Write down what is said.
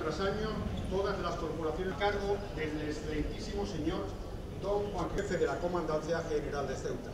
tras año todas las corporaciones a cargo del excelentísimo señor don Juan Jefe de la Comandancia General de Ceuta.